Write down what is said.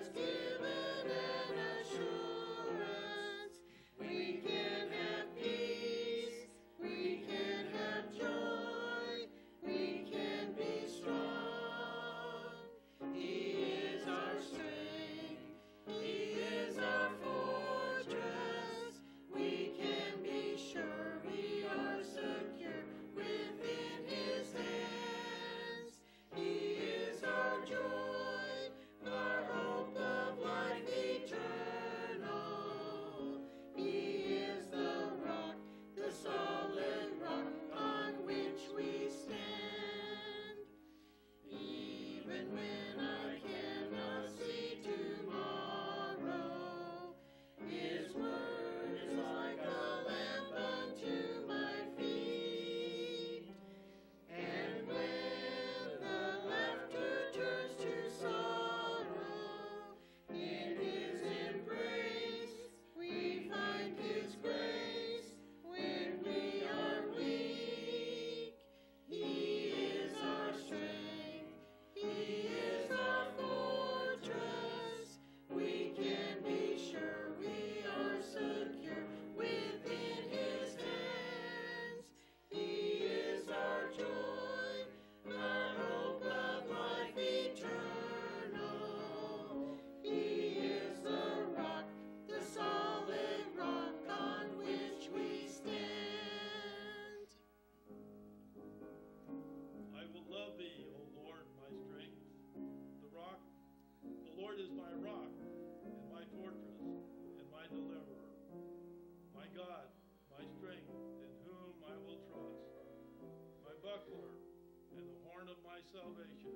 God's good. Lord is my rock and my fortress and my deliverer, my God, my strength, in whom I will trust, my buckler and the horn of my salvation,